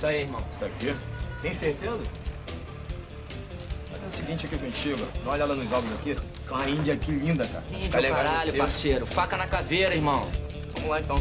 Isso aí, irmão. Isso aqui? Tem certeza? Faz o seguinte aqui contigo. Dá uma olhada nos álbuns aqui. Tem uma índia que linda, cara. Índio, caralho, parceiro. Faca na caveira, irmão. Vamos lá então.